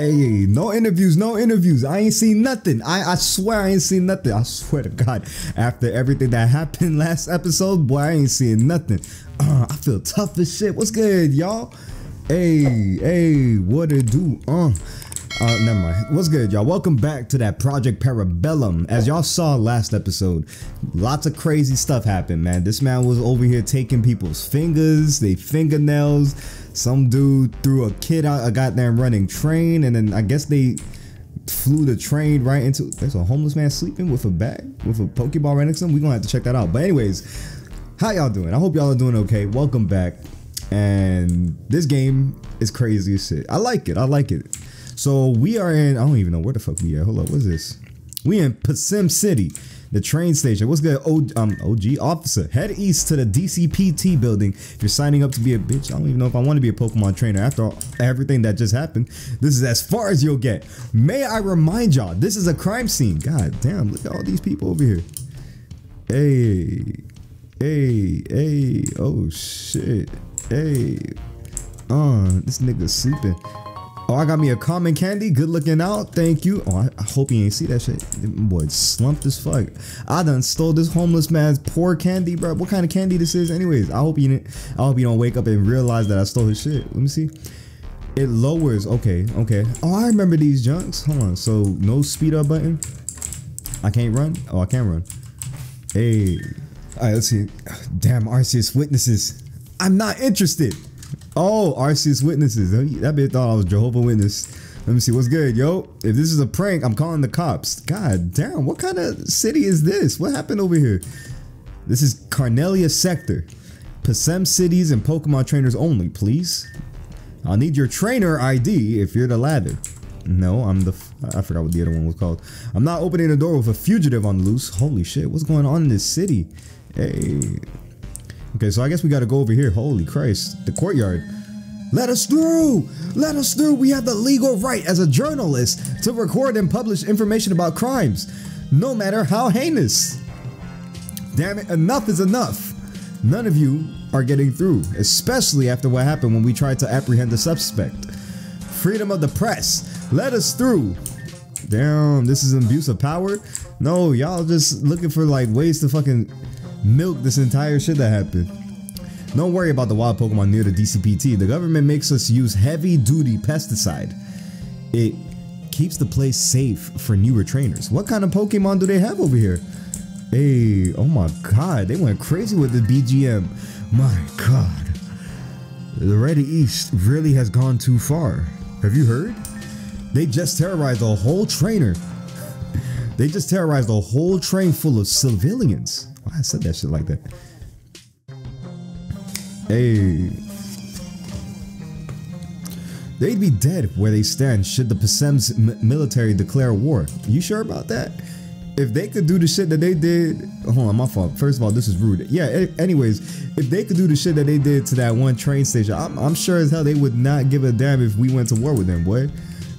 Hey, no interviews, no interviews. I ain't seen nothing. I, I swear I ain't seen nothing. I swear to God. After everything that happened last episode, boy, I ain't seeing nothing. Uh, I feel tough as shit. What's good, y'all? Hey, hey, what it do? Uh, uh, never mind. What's good, y'all? Welcome back to that Project Parabellum. As y'all saw last episode, lots of crazy stuff happened, man. This man was over here taking people's fingers, they fingernails. Some dude threw a kid out a goddamn running train, and then I guess they flew the train right into. There's a homeless man sleeping with a bag with a Pokeball right next to him. We're gonna have to check that out. But anyways, how y'all doing? I hope y'all are doing okay. Welcome back. And this game is crazy as shit. I like it. I like it. So we are in, I don't even know where the fuck we are. Hold up, what's this? We in Pasim City, the train station. What's good, o, um, OG officer? Head east to the DCPT building. If you're signing up to be a bitch, I don't even know if I want to be a Pokemon trainer. After all, everything that just happened, this is as far as you'll get. May I remind y'all, this is a crime scene. God damn, look at all these people over here. Hey, hey, hey, oh shit. Hey, uh, this nigga sleeping. Oh, I got me a common candy. Good looking out. Thank you. Oh, I, hope you ain't see that shit. Boy, slumped as fuck. I done stole this homeless man's poor candy, bro. What kind of candy this is? Anyways, I hope you didn't. I hope you don't wake up and realize that I stole his shit. Let me see. It lowers. Okay, okay. Oh, I remember these junks. Hold on. So no speed up button. I can't run. Oh, I can run. Hey. All right, let's see. Damn, Arceus witnesses. I'm not interested. Oh, Arceus witnesses. That bitch thought I was Jehovah Witness. Let me see what's good, yo. If this is a prank, I'm calling the cops. God damn, what kind of city is this? What happened over here? This is Carnelia Sector. Pasem cities and Pokemon trainers only, please. I'll need your trainer ID if you're the ladder. No, I'm the. I forgot what the other one was called. I'm not opening the door with a fugitive on loose. Holy shit, what's going on in this city? Hey, Okay, so I guess we gotta go over here. Holy Christ. The courtyard. Let us through! Let us through! We have the legal right as a journalist to record and publish information about crimes, no matter how heinous. Damn it, enough is enough. None of you are getting through, especially after what happened when we tried to apprehend the suspect. Freedom of the press. Let us through. Damn, this is an abuse of power? No, y'all just looking for like ways to fucking milk this entire shit that happened. Don't worry about the wild Pokemon near the DCPT. The government makes us use heavy duty pesticide. It keeps the place safe for newer trainers. What kind of Pokemon do they have over here? Hey, oh my god, they went crazy with the BGM. My god. The Red East really has gone too far. Have you heard? They just terrorized a whole trainer. They just terrorized a whole train full of civilians. Why I said that shit like that? Hey. They'd be dead where they stand should the Pasem's military declare war. You sure about that? If they could do the shit that they did, hold on, my fault. First of all, this is rude. Yeah, anyways, if they could do the shit that they did to that one train station, I'm, I'm sure as hell they would not give a damn if we went to war with them, boy.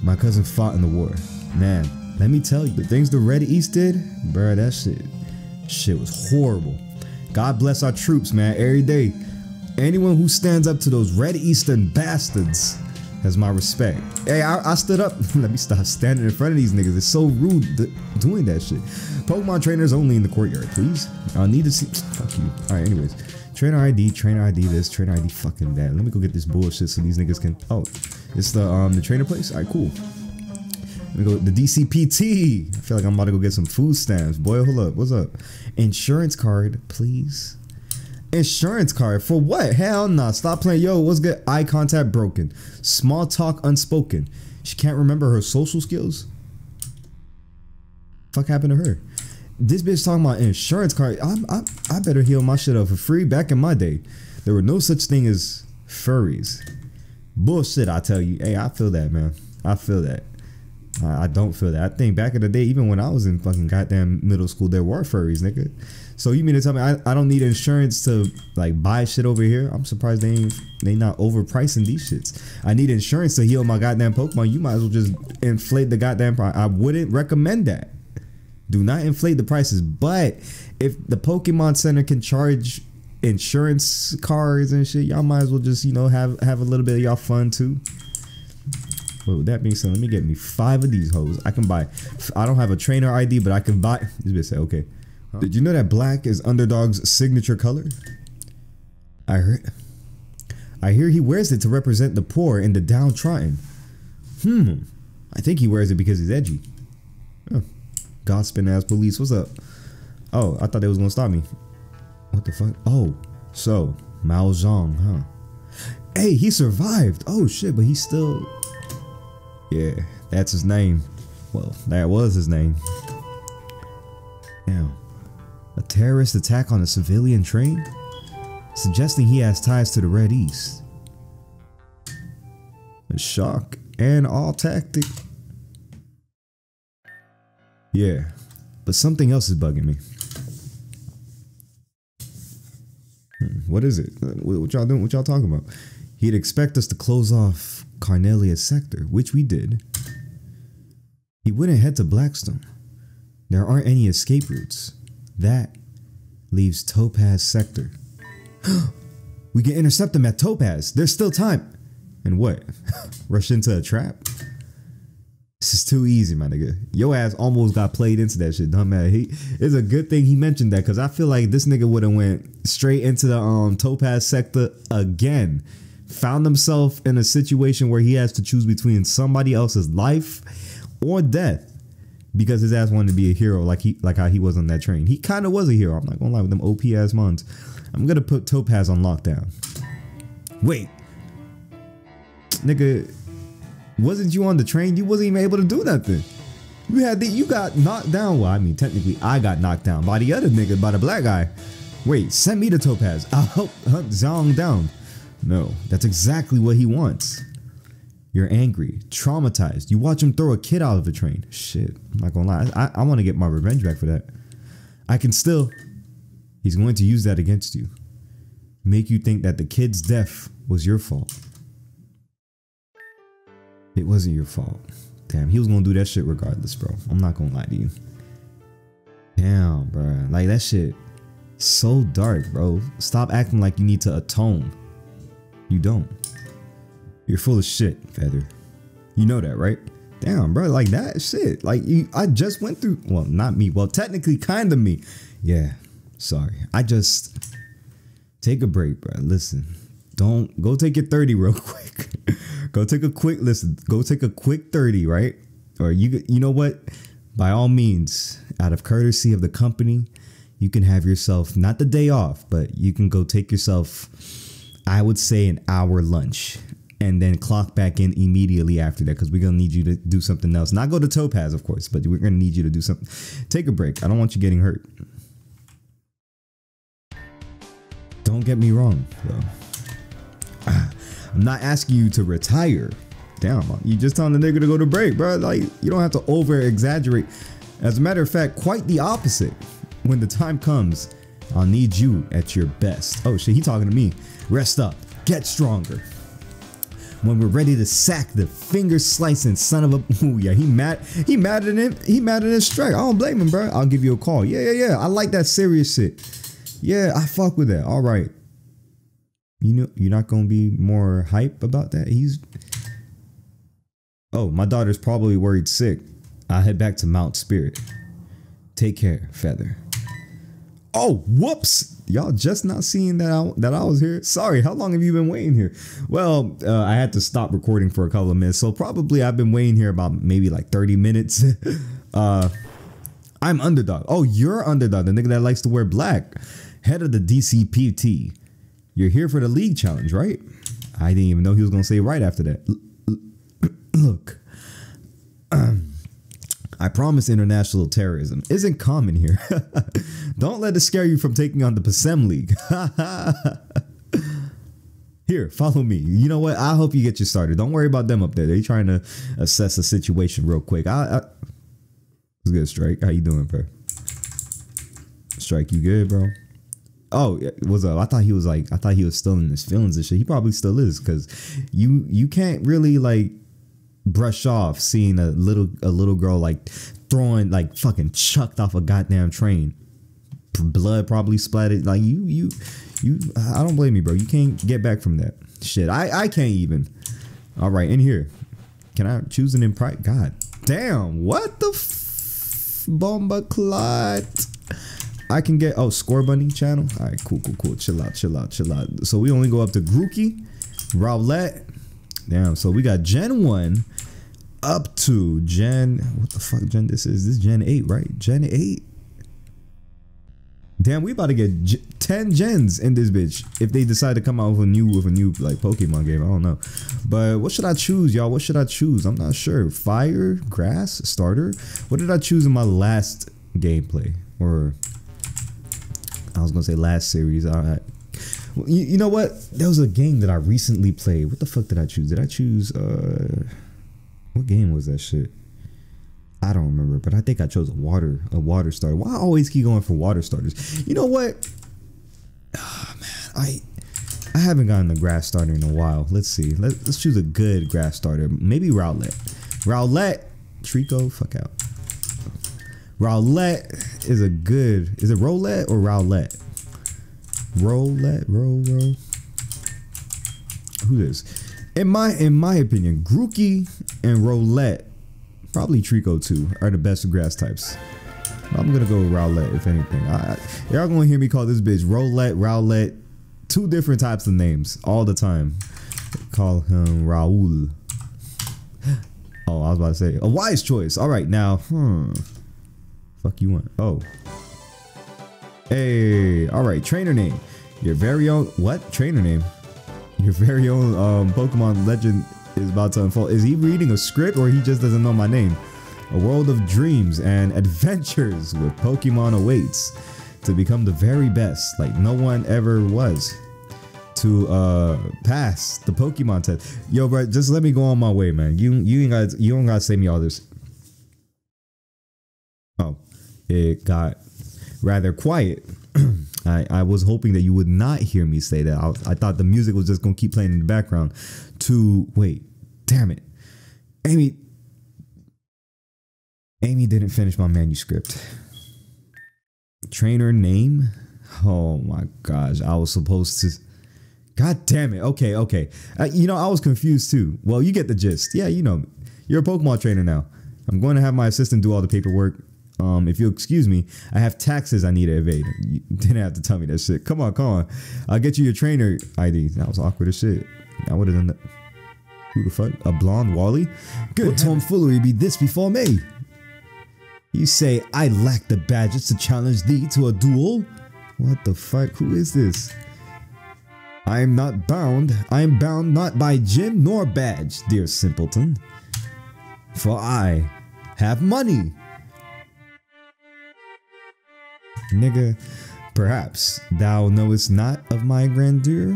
My cousin fought in the war. Man, let me tell you, the things the Red East did, bruh, that shit, shit was horrible. God bless our troops, man, every day. Anyone who stands up to those Red Eastern bastards has my respect. Hey, I, I stood up. Let me stop standing in front of these niggas. It's so rude doing that shit. Pokemon trainers only in the courtyard, please. I need to see. Fuck you. All right, anyways. Trainer ID, trainer ID this, trainer ID fucking that. Let me go get this bullshit so these niggas can. Oh, it's the um the trainer place. All right, cool. Me go the DCPT. I feel like I'm about to go get some food stamps. Boy, hold up. What's up? Insurance card, please. Insurance card for what? Hell nah. Stop playing. Yo, what's good? Eye contact broken. Small talk unspoken. She can't remember her social skills. Fuck happened to her? This bitch talking about insurance card. I'm, I, I better heal my shit up for free. Back in my day, there were no such thing as furries. Bullshit, I tell you. Hey, I feel that, man. I feel that. I, I don't feel that. I think back in the day, even when I was in fucking goddamn middle school, there were furries, nigga. So you mean to tell me I, I don't need insurance to like buy shit over here? I'm surprised they ain't they not overpricing these shits. I need insurance to heal my goddamn Pokemon. You might as well just inflate the goddamn price. I wouldn't recommend that. Do not inflate the prices. But if the Pokemon Center can charge insurance cards and shit, y'all might as well just you know have have a little bit of y'all fun too. Well, with that being said, let me get me five of these hoes. I can buy. I don't have a trainer ID, but I can buy. This bitch say okay. Huh? Did you know that black is Underdog's signature color? I heard. I hear he wears it to represent the poor and the downtrodden. Hmm. I think he wears it because he's edgy. Huh. Gossiping ass police. What's up? Oh, I thought they was gonna stop me. What the fuck? Oh, so Mao Zedong, huh? Hey, he survived. Oh shit, but he's still. Yeah, that's his name. Well, that was his name. Now, a terrorist attack on a civilian train, suggesting he has ties to the Red East. A shock and all tactic. Yeah, but something else is bugging me. Hmm, what is it? What y'all doing? What y'all talking about? He'd expect us to close off Carnelia sector, which we did. He wouldn't head to Blackstone. There aren't any escape routes. That leaves Topaz sector. we can intercept them at Topaz. There's still time. And what? Rush into a trap? This is too easy, my nigga. Yo ass almost got played into that shit, dumb man. He it's a good thing he mentioned that because I feel like this nigga would have went straight into the um Topaz sector again. Found himself in a situation where he has to choose between somebody else's life or death because his ass wanted to be a hero like he like how he was on that train. He kind of was a hero. I'm not gonna lie with them OP ass mons. I'm gonna put Topaz on lockdown. Wait, nigga wasn't you on the train? You wasn't even able to do nothing. You had the, you got knocked down. Well, I mean, technically, I got knocked down by the other nigga, by the black guy. Wait, send me to Topaz. I'll help hunt Zhang down. No, that's exactly what he wants. You're angry, traumatized. You watch him throw a kid out of a train. Shit, I'm not gonna lie. I, I want to get my revenge back for that. I can still. He's going to use that against you. Make you think that the kid's death was your fault. It wasn't your fault. Damn, he was gonna do that shit regardless, bro. I'm not gonna lie to you. Damn, bro. Like that shit so dark, bro. Stop acting like you need to atone. You don't. You're full of shit, Feather. You know that, right? Damn, bro. Like that shit. Like you I just went through well, not me. Well, technically kind of me. Yeah. Sorry. I just take a break, bro. Listen. Don't go take your 30 real quick. go take a quick listen. Go take a quick 30, right? Or you you know what? By all means, out of courtesy of the company, you can have yourself not the day off, but you can go take yourself I would say an hour lunch and then clock back in immediately after that because we're gonna need you to do something else. Not go to Topaz, of course, but we're gonna need you to do something. Take a break. I don't want you getting hurt. Don't get me wrong, though. I'm not asking you to retire. Damn, you just telling the nigga to go to break, bro. Like you don't have to over exaggerate. As a matter of fact, quite the opposite. When the time comes, I'll need you at your best. Oh shit, he talking to me. Rest up, get stronger. When we're ready to sack the finger slicing son of a ooh yeah, he mad he mad at him, he mad at his strike. I don't blame him, bro. I'll give you a call. Yeah, yeah, yeah. I like that serious shit. Yeah, I fuck with that. All right. You know, you're not gonna be more hype about that. He's. Oh, my daughter's probably worried sick. I'll head back to Mount Spirit. Take care, Feather. Oh, whoops! Y'all just not seeing that I, that I was here. Sorry, how long have you been waiting here? Well, uh, I had to stop recording for a couple of minutes, so probably I've been waiting here about maybe like 30 minutes. uh, I'm underdog. Oh, you're underdog, the nigga that likes to wear black. Head of the DCPT. You're here for the league challenge, right? I didn't even know he was going to say right after that. Look, I promise international terrorism isn't common here. Don't let it scare you from taking on the PASEM League. Here, follow me. You know what? I hope you get you started. Don't worry about them up there. They're trying to assess the situation real quick. I, I it's good, Strike. How you doing, bro? Strike, you good, bro? Oh, what's up? I thought he was like, I thought he was still in his feelings and shit. He probably still is, cause you you can't really like brush off seeing a little a little girl like throwing like fucking chucked off a goddamn train, blood probably splattered. Like you you you, I don't blame you, bro. You can't get back from that shit. I I can't even. All right, in here. Can I choose an in price? God damn, what the f bomba clot? I can get oh Scorbunny channel. All right, cool, cool, cool. Chill out, chill out, chill out. So we only go up to Grookey, Rowlet. Damn. So we got Gen one up to Gen. What the fuck Gen this is? This is Gen eight, right? Gen eight. Damn, we about to get G 10 gens in this bitch if they decide to come out with a new with a new like Pokemon game. I don't know. But what should I choose, y'all? What should I choose? I'm not sure. Fire, grass, starter. What did I choose in my last gameplay? Or I was gonna say last series. All right. You, you know what? There was a game that I recently played. What the fuck did I choose? Did I choose uh what game was that shit? I don't remember, but I think I chose a water a water starter. Why I always keep going for water starters? You know what? Oh, man, I I haven't gotten a grass starter in a while. Let's see. Let, let's choose a good grass starter. Maybe Rowlet. Rowlet. Treecko, fuck out. Rowlet is a good. Is it Rowlet or Rowlet? Rowlet, roll, roll. Who is? In my in my opinion, Grookey and Rowlet Probably Treecko too are the best grass types. I'm gonna go with if anything. I, y'all gonna hear me call this bitch Rowlet, Rowlet, two different types of names all the time. Call him Raul. Oh, I was about to say a wise choice. All right, now, hmm. Fuck you want? Oh. Hey, all right. Trainer name. Your very own what? Trainer name. Your very own um, Pokemon legend is about to unfold. Is he reading a script or he just doesn't know my name? A world of dreams and adventures with Pokemon awaits to become the very best, like no one ever was. To uh pass the Pokemon test. Yo, bro, just let me go on my way, man. You you ain't got you don't gotta say me all this. Oh, it got rather quiet. I, I was hoping that you would not hear me say that. I, I thought the music was just gonna keep playing in the background. To wait, damn it, Amy. Amy didn't finish my manuscript. Trainer name? Oh my gosh, I was supposed to. God damn it. Okay, okay. Uh, you know, I was confused too. Well, you get the gist. Yeah, you know, you're a Pokemon trainer now. I'm going to have my assistant do all the paperwork. Um, if you'll excuse me, I have taxes I need to evade. You didn't have to tell me that shit. Come on, come on. I'll get you your trainer ID. That was awkward as shit. I would have done that. Who the fuck? A blonde Wally? Good what tomfoolery be this before me? You say I lack the badges to challenge thee to a duel? What the fuck? Who is this? I am not bound. I am bound not by gym nor badge, dear simpleton. For I have money. Nigga, perhaps thou knowest not of my grandeur?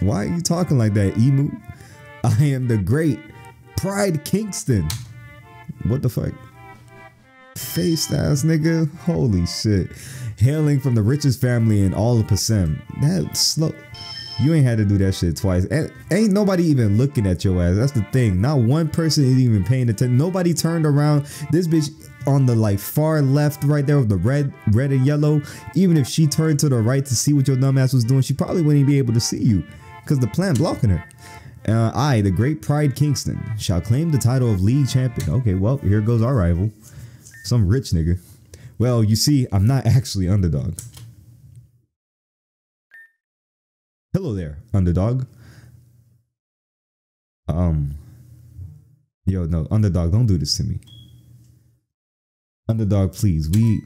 Why are you talking like that, Emu? I am the great Pride Kingston. What the fuck? Face ass nigga. Holy shit. Hailing from the richest family in all of Passem. That slow. You ain't had to do that shit twice. And ain't nobody even looking at your ass. That's the thing. Not one person is even paying attention. Nobody turned around. This bitch on the like far left right there with the red, red and yellow. Even if she turned to the right to see what your dumbass was doing, she probably wouldn't be able to see you because the plant blocking her. Uh, I, the great Pride Kingston, shall claim the title of league champion. Okay, well, here goes our rival. Some rich nigga. Well, you see, I'm not actually underdog. Hello there, underdog. Um, yo, no, underdog, don't do this to me. Underdog, please. We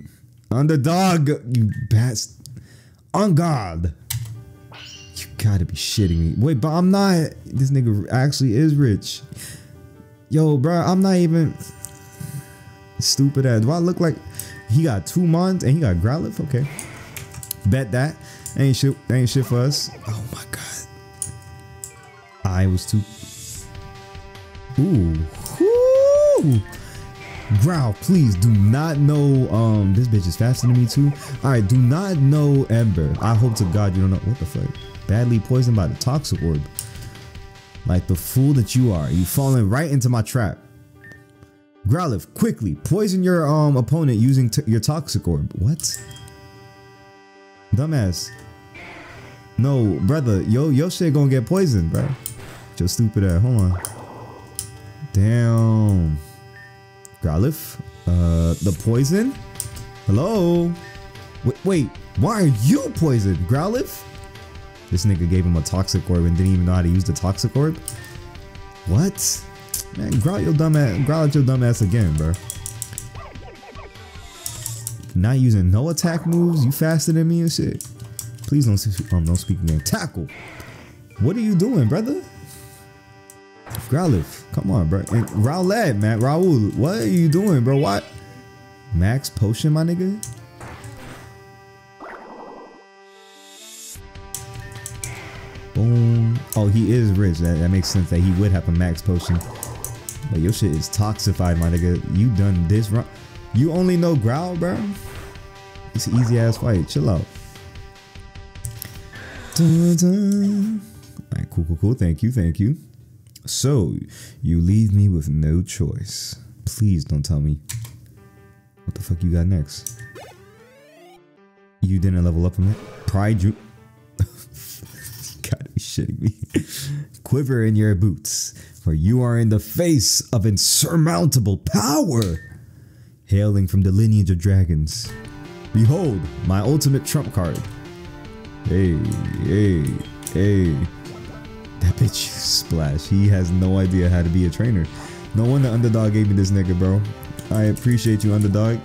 underdog, you best. On God. You gotta be shitting me. Wait, but I'm not. This nigga actually is rich. Yo, bro, I'm not even stupid ass. Do I look like he got two months and he got Growlithe? Okay. Bet that. Ain't shit ain't shit for us. Oh my god. I was too Ooh. Ooh. Growl, please do not know. Um, this bitch is faster than me too. All right, do not know Ember. I hope to God you don't know. What the fuck? Badly poisoned by the toxic orb. Like the fool that you are, you falling right into my trap. Growlithe, quickly poison your um opponent using your toxic orb. What? Dumbass. No, brother, yo, your shit gonna get poisoned, bro. Your stupid ass. Hold on. Damn. Growlithe? Uh, the poison? Hello? Wait, wait, why are you poisoned, Growlithe? This nigga gave him a toxic orb and didn't even know how to use the toxic orb? What? Man, growl your dumb ass, growl at your dumb ass again, bro. Not using no attack moves, you faster than me and shit. Please don't, um, don't speak again. Tackle. What are you doing, brother? Growlithe, come on, bro. And Rowlet, man. Raul, what are you doing, bro? What? Max potion, my nigga? Boom. Oh, he is rich. That, that makes sense that he would have a max potion. But your shit is toxified, my nigga. You done this wrong. You only know growl, bro? It's an easy ass fight. Chill out. Dun, dun. Alright, cool, cool, cool. Thank you, thank you. So, you leave me with no choice. Please don't tell me. What the fuck you got next? You didn't level up from it? Pride you gotta be shitting me. Quiver in your boots, for you are in the face of insurmountable power. Hailing from the lineage of dragons. Behold, my ultimate trump card. Hey, hey, hey. Bitch Splash. He has no idea how to be a trainer. No wonder Underdog gave me this nigga, bro. I appreciate you, Underdog.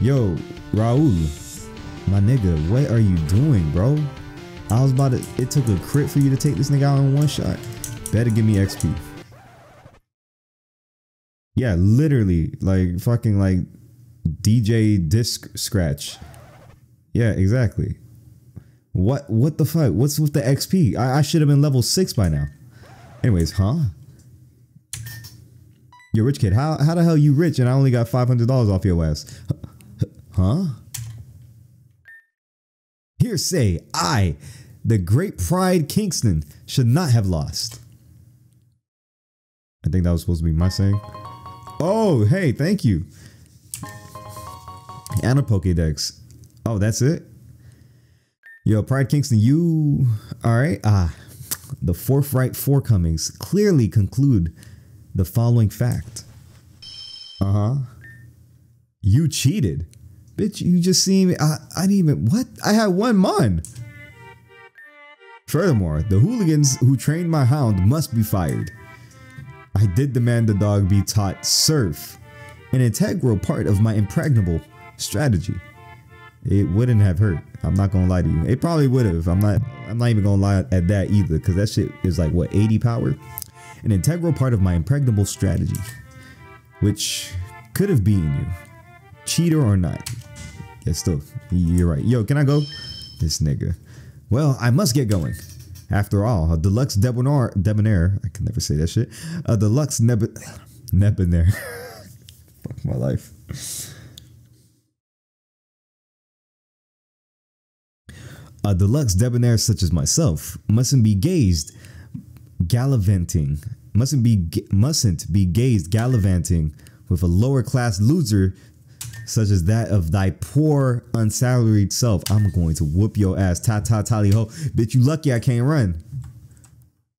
Yo, Raul. My nigga, what are you doing, bro? I was about to, it took a crit for you to take this nigga out in one shot. Better give me XP. Yeah, literally, like fucking like DJ disc scratch. Yeah, exactly. What what the fuck? What's with the XP? I, I should have been level 6 by now. Anyways, huh? Yo, rich kid, how, how the hell you rich and I only got $500 off your ass? Huh? Here say, I, the great pride Kingston, should not have lost. I think that was supposed to be my saying. Oh, hey, thank you. And a Pokedex. Oh, that's it? Yo, Pride Kingston, you all right? Ah, the forthright forecomings clearly conclude the following fact. Uh huh. You cheated, bitch. You just seen me. I, I didn't even what? I had one mon. Furthermore, the hooligans who trained my hound must be fired. I did demand the dog be taught surf, an integral part of my impregnable strategy. It wouldn't have hurt. I'm not gonna lie to you. It probably would have. I'm not. I'm not even gonna lie at that either, because that shit is like what 80 power, an integral part of my impregnable strategy, which could have been you, cheater or not. Yeah, still, you're right. Yo, can I go? This nigga. Well, I must get going. After all, a deluxe debonair, debonair. I can never say that shit. A deluxe neb, debonair. Fuck my life. A deluxe debonair such as myself mustn't be gazed gallivanting, mustn't be mustn't be gazed gallivanting with a lower class loser such as that of thy poor unsalaried self. I'm going to whoop your ass, ta ta tally ho, bitch. You lucky I can't run.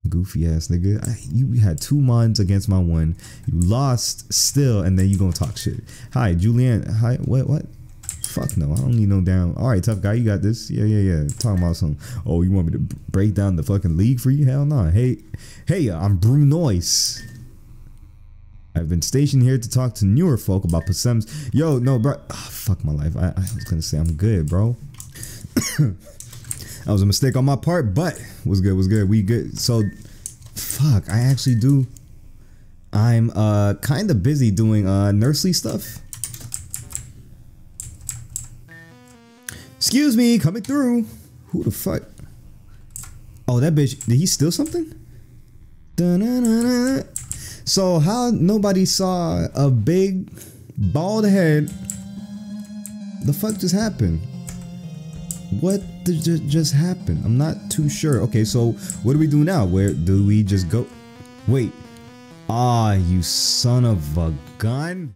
Goofy ass nigga. I, you had two mons against my one. You lost still, and then you gonna talk shit. Hi, Julianne. Hi, what? What? Fuck no, I don't need no down. All right, tough guy, you got this. Yeah, yeah, yeah. Talking about some. Oh, you want me to break down the fucking league for you? Hell no. Nah. Hey, hey, I'm Brunoise. I've been stationed here to talk to newer folk about Pasems. Yo, no, bro. Oh, fuck my life. I, I was gonna say I'm good, bro. that was a mistake on my part, but was good, was good. We good. So, fuck. I actually do. I'm uh kind of busy doing uh nursely stuff. Excuse me, coming through. Who the fuck? Oh, that bitch. Did he steal something? -na -na -na. So how nobody saw a big bald head? The fuck just happened? What just happened? I'm not too sure. Okay, so what do we do now? Where do we just go? Wait. Ah, you son of a gun.